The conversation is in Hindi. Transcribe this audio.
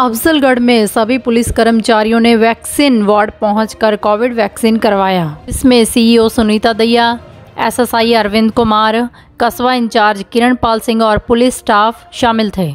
अफजलगढ़ में सभी पुलिस कर्मचारियों ने वैक्सीन वार्ड पहुंचकर कोविड वैक्सीन करवाया। इसमें सीईओ सुनीता दैया एसएसआई अरविंद कुमार, कस्बा इंचार्ज किरण पाल सिंह और पुलिस स्टाफ शामिल थे।